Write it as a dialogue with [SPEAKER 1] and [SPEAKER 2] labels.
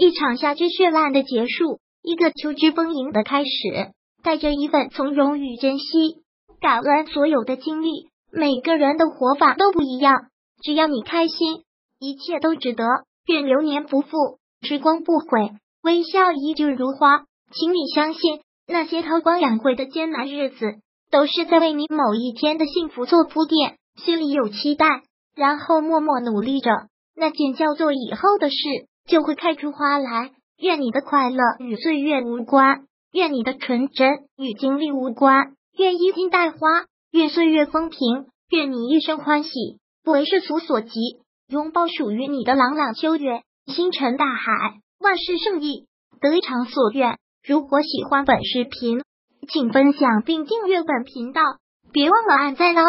[SPEAKER 1] 一场夏之绚烂的结束，一个秋之丰盈的开始，带着一份从容与珍惜，感恩所有的经历。每个人的活法都不一样，只要你开心，一切都值得。愿流年不负，时光不悔，微笑依旧如花。请你相信，那些韬光养晦的艰难日子，都是在为你某一天的幸福做铺垫。心里有期待，然后默默努力着，那件叫做以后的事，就会开出花来。愿你的快乐与岁月无关，愿你的纯真与经历无关，愿衣襟带花。愿岁月风平，愿你一生欢喜，不为世俗所及，拥抱属于你的朗朗秋月，星辰大海，万事胜意，得偿所愿。如果喜欢本视频，请分享并订阅本频道，别忘了按赞哦。